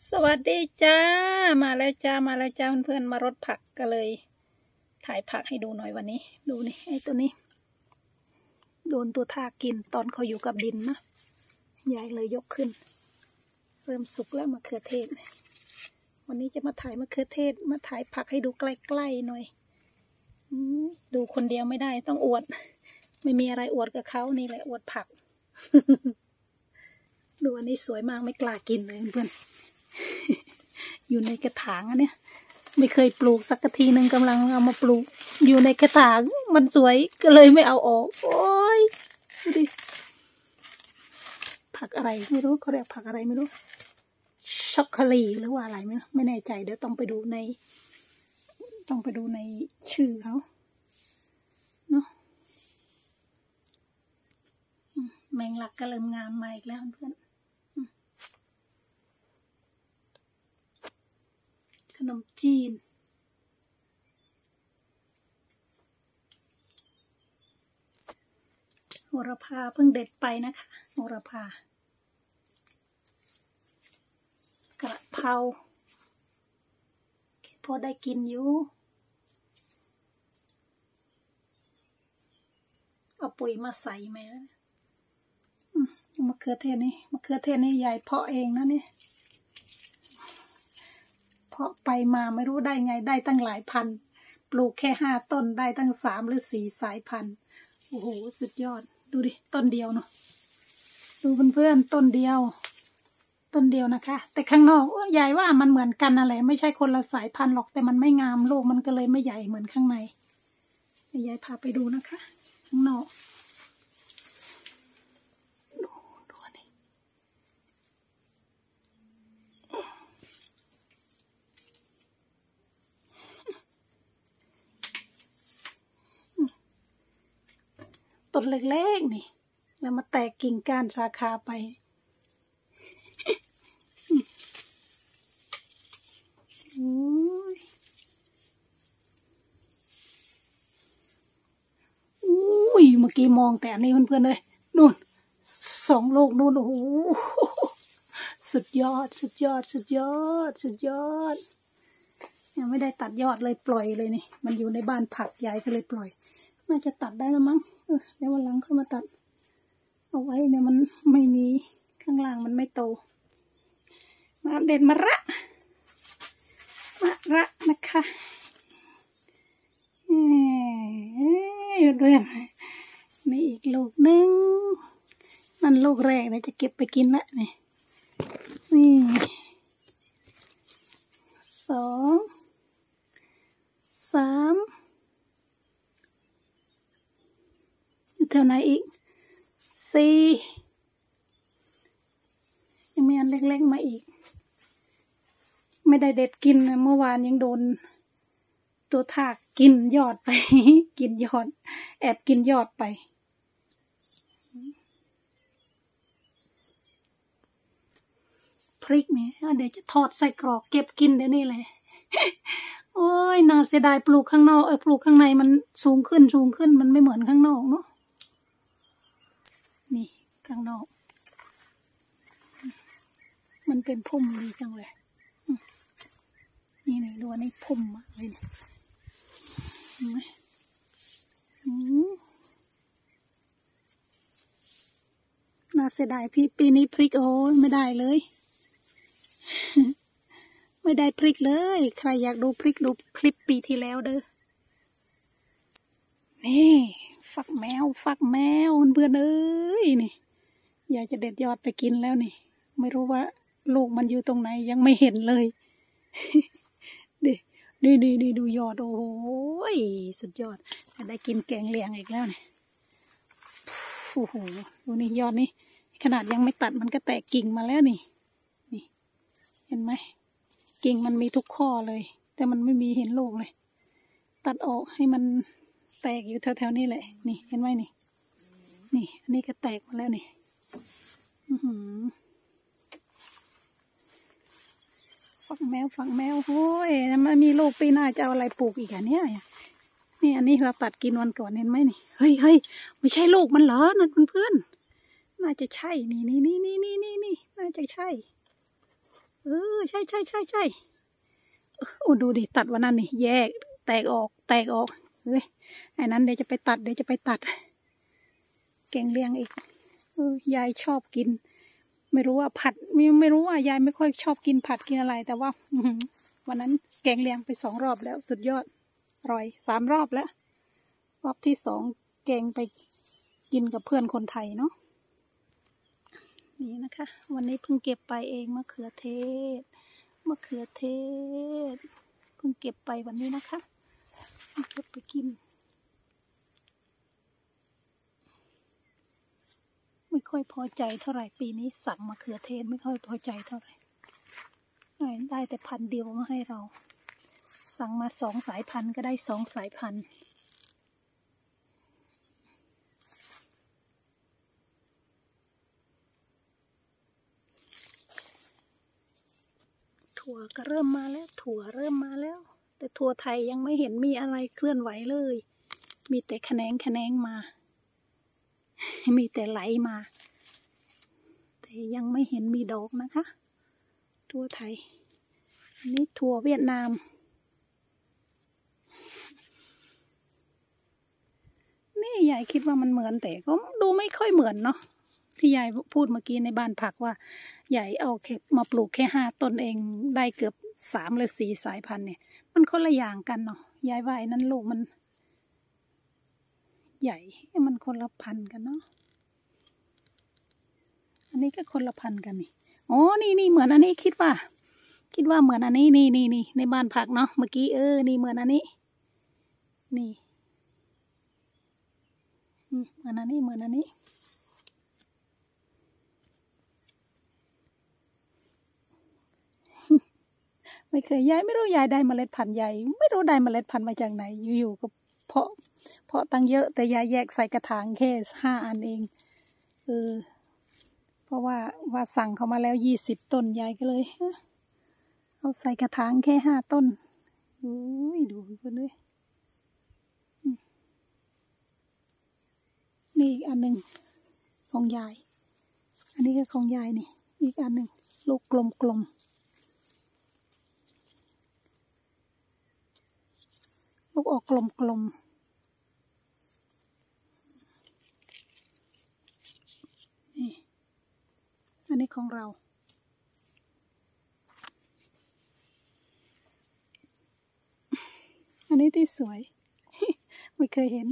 สวัสดีจ้า มาแล้วจ้า มาแล้วจ้าเพื่อนๆมารถผักก็เลย ถ่ายผักให้ดูหน่อยวันนี้ ดูนี่ไอ้ตัวนี้ โดนตัวทากินตอนเขาอยู่กับดินนะยายเลยยกขึ้น เริ่มสุกแล้วมะเขือเทศ วันนี้จะมาถ่ายมะเขือเทศ มาถ่ายผักให้ดูใกล้ๆหน่อยดูคนเดียวไม่ได้ต้องอวด ไม่มีอะไรอวดกับเขานี่แหละอวดผัก ดูอันนี้สวยมากไม่กล้ากินเลยเพื่อน อยู่ในกระถางอันเนี้ยไม่เคยปลูกสักทีหนึ่งกำลังเอามาปลูก อยู่ในกระถางมันสวยก็เลยไม่เอาออก โอ้ยดูดิผักอะไรไม่รู้เขาเรียกผักอะไรไม่รู้ช็อกโกแลตหรือว่าอะไรไม่รู้ไม่แน่ใจเดี๋ยวต้องไปดูใน ต้องไปดูในชื่อเขาเนาะแมงลักก็เริ่มงามมาอีกแล้วเพื่อน นมจีน โหระพาเพิ่งเด็ดไปนะคะโหระพากระเพราพอได้กินอยู่ เอาปุ๋ยมาใส่ไหมล่ะอืมมะเขือเทศนี่มะเขือเทศนี่ยายเพาะเองนะเนี่ยาะไปมาไม่รู้ได้ไงได้ตั้งหลายพัน ปลูกแค่ห้าต้นได้ตั้งสามหรือสี่สายพันธุ์โอ้โห สุดยอด ดูดิ ต้นเดียวเนาะ ดูเพื่อนๆ ต้นเดียว ต้นเดียวนะคะ แต่ข้างนอกยายว่ามันเหมือนกันนั่นแหละ ไม่ใช่คนละสายพันธุ์หรอก แต่มันไม่งามโลกมันก็เลยไม่ใหญ่เหมือนข้างในยายพาไปดูนะคะ ข้างนอก ดูดูอันนี่ ต้นเล็กๆนี่ แล้วมาแตกกิ่งก้านสาขาไป อุ้ยเมื่อกี้มองแต่อันนี้เพื่อนๆเลยนู่นสองโลกนู่นโอ้โหสุดยอด สุดยอด สุดยอด สุดยอด ยังไม่ได้ตัดยอดเลยปล่อยเลยนี่ มันอยู่ในบ้านผักยายก็เลยปล่อยน่าจะตัดได้แล้วมั้ง เออเดี๋ยววันหลังเข้ามาตัด เอาไว้เนี่ยมันไม่มีข้างล่างมันไม่โต มาอัปเดตมาระมาระนะคะเอ้ยเพื่อนนี่อีกลูกหนึงนั่นลูกแรกเดี๋ยจะเก็บไปกินละนี่นี่สองสาม อยู่ แถวไหนอีกสี่ยังมีอันเล็กๆมาอีก ไม่ได้เด็ดกินเมื่อวานยังโดน ตัวทากกินยอดไป กินยอด แอบกินยอดไป พริกเนี่ยเดี๋ยวจะทอดใส่กรอกเก็บกินเดี๋ยวนี้เลยโอ้ยน่าเสียดายปลูกข้างนอกเออปลูกข้างในมันสูงขึ้นสูงขึ้นมันไม่เหมือนข้างนอกเนาะ นี่ข้างนอก มันเป็นพุ่มดีจังเลย นี่เลยดูนนี้พุ่มมากเลยเนี่ยเห็นไหมน่าเสียดายพี่ปีนี้พริกโอ้ยไม่ได้เลย ไม่ได้พริกเลย ใครอยากดูพริกดูคลิปปีที่แล้วเด้อนี่ ฝักแมวฝักแมวเพื่อนเอ้ยนี่อยากจะเด็ดยอดไปกินแล้วนี่ ไม่รู้ว่าลูกมันอยู่ตรงไหนยังไม่เห็นเลยดิดีดีดีดูยอดโอ้ยสุดยอดได้กินแกงเลียงอีกแล้วเนี่ยโอ้โหดูนี่ยอดนี่ขนาดยังไม่ตัดมันก็แตกกิ่งมาแล้วนี่ นี่ เห็นไหมกิ่งมันมีทุกข้อเลย แต่มันไม่มีเห็นลูกเลย ตัดออกให้มัน แตกอยู่แถวๆนี้แหละ นี่เห็นไหมนี่ นี่ อันนี้ก็แตกมาแล้วนี่ฝักแมวฝักแมวโอ้ยมันมีลูกปีหน้าจะเอาอะไรปลูกอีกอะเนี่ยนี่อันนี้เราตัดกินวันก่อนเห็นไหมนี่ เฮ้ยเฮ้ยไม่ใช่ลูกมันเหรอนั่นเพื่อนน่าจะใช่ นี่นี่นี่นี่นี่นี่นี่น่าจะใช่ เออ ใช่ใช่ใช่ใช่โอ้ดูดิ ตัดวันนั้นนี่ แยก แตกออก แตกออก เฮ้ยไอ้นั้นเดี๋ยวจะไปตัดเดี๋ยวจะไปตัด แกงเลียงอีกยายชอบกิน ไม่รู้ว่าผัดไม่ไม่รู้ว่ายายไม่ค่อยชอบกินผัดกินอะไร แต่ว่าวันนั้นแกงเลียงไปสองรอบแล้ว สุดยอดอร่อยสามรอบแล้ว รอบที่สองแกงไปกินกับเพื่อนคนไทยเนาะนี่นะคะ วันนี้เพิ่งเก็บไปเองมะเขือเทศมะเขือเทศ เพิ่งเก็บไปวันนี้นะคะ เก็บไปกิน ไม่ค่อยพอใจเท่าไหร่ปีนี้สั่งมะเขือเทศไม่ค่อยพอใจเท่าไหร่ได้แต่พันเดียวมาให้เรา สั่งมาสองสายพันธุ์ก็ได้สองสายพันธุ์ถั่วก็เริ่มมาแล้ว ถั่วเริ่มมาแล้ว แต่ถั่วไทยยังไม่เห็นมีอะไรเคลื่อนไหวเลย มีแต่แขนงแขนงมา มีแต่ไหลมา แต่ยังไม่เห็นมีดอกนะคะถั่วไทยอันนี้ถั่วเวียดนาม นี่ยายคิดว่ามันเหมือนแต่ก็ดูไม่ค่อยเหมือนเนาะที่ยายพูดเมื่อกี้ในบ้านผักว่าใหญ่เอาแค่มาปลูกแค่ห้าต้นเองได้เกือบสามหรือสี่สายพันธุ์เนี่ย มันคนละอย่างกันเนาะยายว่าไอ้นั้นลูกมัน ใหญ่มันคนละพันกันเนาะอันนี้ก็คนละพันกันนี่อ๋อนี่นี่เหมือนอันนี้คิดว่า คิดว่าเหมือนอันนี้นี่นี่นี่ในบ้านผักเนาะเมื่อกี้เออนี่เหมือนอันนี้ นี่เหมือนอันนี้เหมือนอันนี้ ไม่เคยยายไม่รู้ยายได้เมล็ดพันธุ์ใหญ่ไม่รู้ได้เมล็ดพันธุ์มาจากไหน อยู่ๆก็เพาะ เพาะตั้งเยอะแต่ยายแยกใส่กระถางแค่ห้าอันเองเออเพราะว่าว่าสั่งเขามาแล้วยี่สิบต้นยายก็เลยเอาใส่กระถางแค่ห้าต้นอุ้ยดูเพื่อนเลยนี่อีกอันหนึ่งของยาย อันนี้ก็ของยายนี่ อีกอันหนึ่งลูกกลมๆ ลูกออกกลมๆนี่ อันนี้ของเราอันนี้ที่สวย ไม่เคยเห็น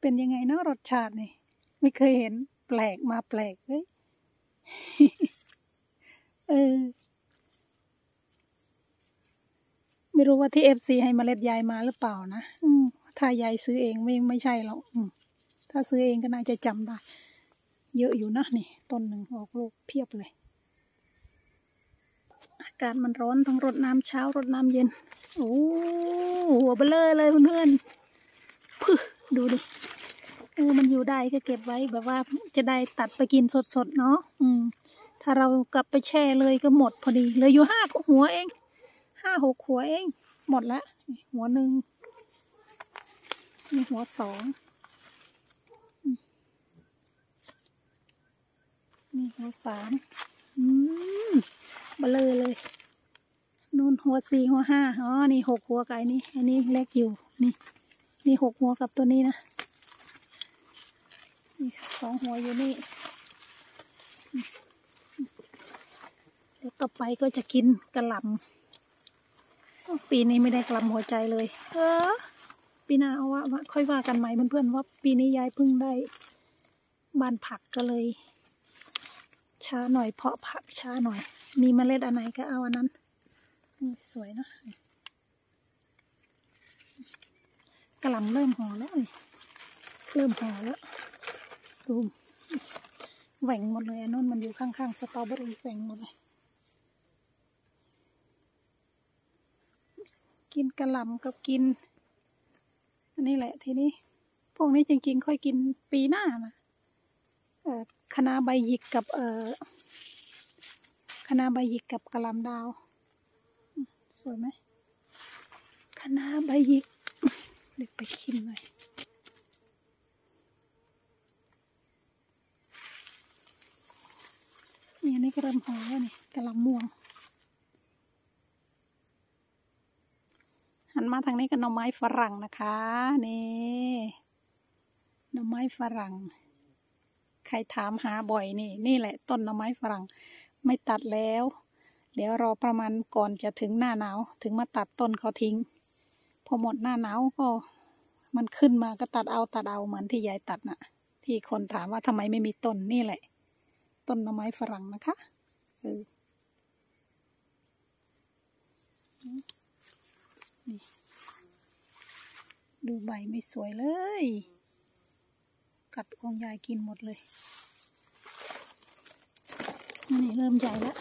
เป็นยังไงเนาะรสชาตินี่ ไม่เคยเห็น แปลกมาแปลกเฮ้ย เออ ไม่รู้ว่าที่เอฟซีให้เมล็ดยายมาหรือเปล่านะอืมถ้ายายซื้อเองไม่ไม่ใช่หรอกอืมถ้าซื้อเองก็น่าจะจำได้ เยอะอยู่นะนี่ต้นหนึ่งออกลูกเพียบเลย อากาศมันร้อนต้งรดน้ำเช้ารดน้ำเย็นโอ้หัวเบลอเลยเพื่อนๆพึดูดิเออมันอยู่ได้ก็เก็บไว้แบบว่าจะได้ตัดไปกินสดๆเนาะอืม ถ้าเรากลับไปแช่เลยก็หมดพอดีเลยอยู่ห้าหัวเอง ห้าหกหัวเอง หมดละหัวหนึ่งมีหัวสองมนี่หัวสามอืมเบลอเลยนู่นหัวสี่หัวห้าอ๋อ นี่หกหัวไก่นี่ อันนี้เล็กอยู่ นี่ นี่หกหัวกับตัวนี้นะ นี่สองหัวอยู่นี่อืมเดี๋ยวต่อไปก็จะกินกระหล่ำ ปีนี้ไม่ได้กลัมหัวใจเลย เออ ปีหน้าเอาว่าว่าค่อยว่ากันใหม่เพื่อนๆว่าปีนี้ยายเพิ่งได้บ้านผักก็เลย ช้าหน่อยเพาะผักช้าหน่อย มีเมล็ดอันไหนก็เอาอันนั้นอืมสวยเนอะกระหลำเริ่มห่อแล้วนี่เริ่มห่อแล้วดูแหว่งหมดเลยอันนู้นมันอยู่ข้างๆสตรอเบอรี่แหว่งหมดเลย กินกระหล่ำกับกิน อันนี้แหละทีนี้ พวกนี้จริงๆ ค่อยกินปีหน้านะเอ่อคณะใบหยิกกับเอ่อคณะใบหยิกกับกระหล่ำดาว สวยไหมคณะใบหยิก เด็กไปกินหน่อยนี่อันนี้ก็เริ่มหอแล้วนี่กระหลำม่วง หันมาทางนี้ก็หน่อไม้ฝรั่งนะคะ นี่หน่อไม้ฝรั่ง ใครถามหาบ่อยนี่ นี่แหละต้นหน่อไม้ฝรั่ง ไม่ตัดแล้ว เดี๋ยวรอประมาณก่อนจะถึงหน้าหนาว ถึงมาตัดต้นเขาทิ้ง พอหมดหน้าหนาวก็ มันขึ้นมาก็ตัดเอาตัดเอาเหมือนที่ยายตัดน่ะ ที่คนถามว่าทำไมไม่มีต้นนี่แหละ ต้นหน่อไม้ฝรั่งนะคะเออ ดูใบไม่สวยเลย กัดของยายกินหมดเลย นี่เริ่มใหญ่แล้ว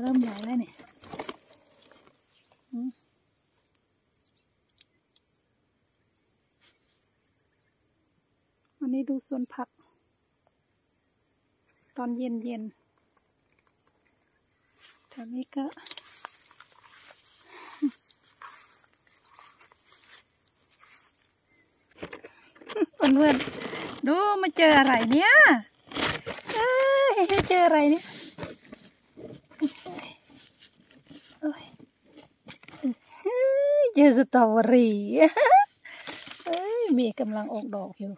เริ่มใหญ่แล้วเนี่ยอันนี้ดูสวนผัก ตอนเย็นเย็นแถวนี้ก็ เพื่อนูมาเจออะไรเนี่ยเอ้ยมาเจออะไรเนี่ยเจอสตรอเบอรี่เอ้ยมีกำลังออกดอกอยู่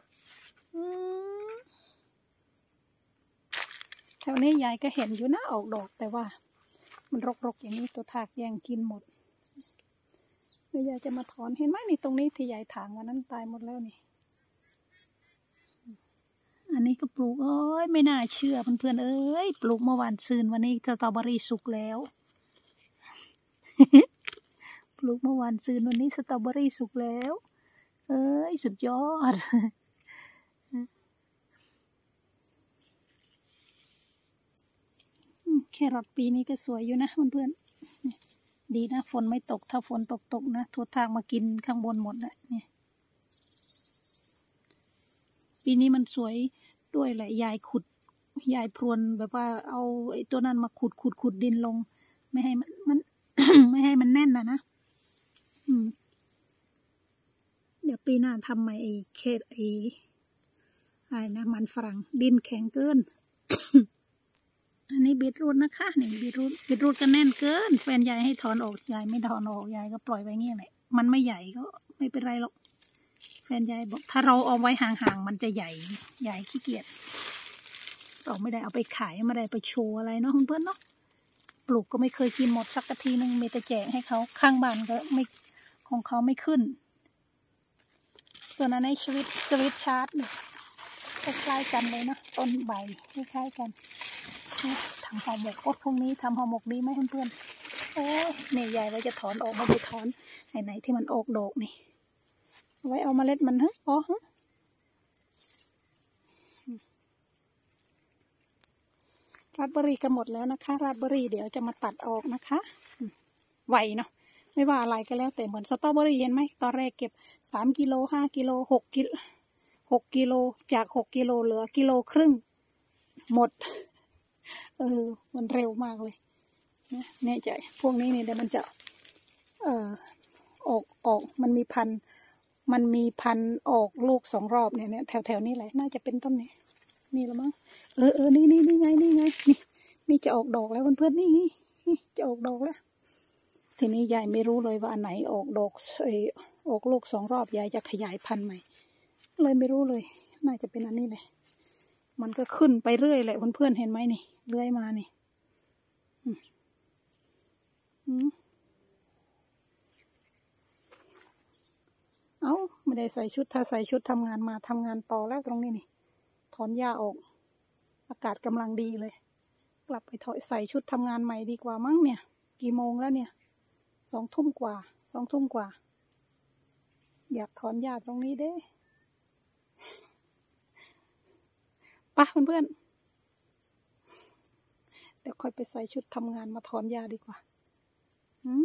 แถวนี้ยายก็เห็นอยู่นะออกดอกแต่ว่า มันรกๆอย่างนี้ตัวทากแย่งกินหมดแล้วยายจะมาถอนเห็นไหมนี่ตรงนี้ที่ยายถางวันนั้นตายหมดแล้วนี่ อันนี้ก็ปลูกเอ้ยไม่น่าเชื่อเพื่อนๆเอ้ยปลูกเมื่อวานซืนวันนี้สตรอเบอรี่สุกแล้ว ปลูกเมื่อวานซืนวันนี้สตรอเบอรี่สุกแล้ว เอ้ยสุดยอดแครอทปีนี้ก็สวยอยู่นะเพื่อนๆดีนะฝนไม่ตก ถ้าฝนตกตกนะทั่วทางมากินข้างบนหมดนะเนี่ยปีนี้มันสวย ด้วยแหละยายขุดยายพรวนแบบว่าเอาไอ้ตัวนั้นมาขุดขุดขุดดินลง ไม่ให้มันมัน ไม่ให้มันแน่นนะนะเดี๋ยวปีหน้าทำใหม่ไอ้เคสไอ้อะไรนะมันฝรั่งดินแข็งเกิน อันนี้บีทรูทนะคะนี่บีทรูทบีทรูทก็แน่นเกิน แฟนยายให้ถอนออกยายไม่ถอนออกยายก็ปล่อยไว้เงี้ยแหละมันไม่ใหญ่ก็ไม่เป็นไรหรอก แฟนยายบอกถ้าเราเอาไว้ห่างๆมันจะใหญ่ใหญ่ขี้เกียจเราไม่ได้เอาไปขายไม่ได้ไปโชว์อะไรเนาะเพื่อนๆเนาะปลูกก็ไม่เคยกินหมดสักทีนึงมีแต่แจกให้เขาข้างบ้านก็ไม่ของเขาไม่ขึ้น ส่วนอันในสวิตสวิตชาร์ตเนี่ยคล้ายๆกันเลยนะต้นใบคล้ายๆกันทำห่อหมกโอ้พรุ่งนี้ทำห่อหมกดีไหมเพื่อนๆโอ้ยนี่ยายไว้จะถอนออกมาไปถอนไหนๆที่มันออกดอกนี่ ไว้เอามาเล็ดมันฮะอ๋อฮะราดเบอรี่ก็หมดแล้วนะคะ ราดเบอรี่เดี๋ยวจะมาตัดออกนะคะไวเนาะไม่ว่าอะไรก็แล้วแต่เหมือนสตรอเบอรี่เห็นไหมตอนแรกเก็บสามกิโลห้ากิโลหกกิโลหกกิโลจากหกกิโลเหลือกิโลครึ่ง หมด เออ มันเร็วมากเลยนะแน่ใจ พวกนี้เนี่ยเดี๋ยวมันจะ เอ่อออกออกมันมีพัน มันมีพันออกลูกสองรอบเนี่ยเนี่ยแถวแถวนี้แหละน่าจะเป็นต้นนี้นี่ละมั้งเออเออนี่นี่นี่ไงนี่ไงนี่นี่จะออกดอกแล้วเพื่อนๆนี่นี่นี่จะออกดอกแล้ว ทีนี้ยายไม่รู้เลยว่าอันไหนออกดอกเออออกลูกสองรอบยายจะขยายพันธุ์ใหม่ เลยไม่รู้เลย น่าจะเป็นอันนี้เลยมันก็ขึ้นไปเรื่อยแหละเพื่อนๆเห็นไหมนี่เรื่อยมานี่อืม เอาไม่ได้ใส่ชุดถ้าใส่ชุดทำงานมาทำงานต่อแล้วตรงนี้นี่ ถอนหญ้าออก อากาศกำลังดีเลย กลับไปถอยใส่ชุดทำงานใหม่ดีกว่ามั้งเนี่ย กี่โมงแล้วเนี่ยสองทุ่มกว่าสองทุ่มกว่า อยากถอนหญ้าตรงนี้เด้ปะเพื่อนๆเดี๋ยวค่อยไปใส่ชุดทำงานมาถอนหญ้าดีกว่าอืม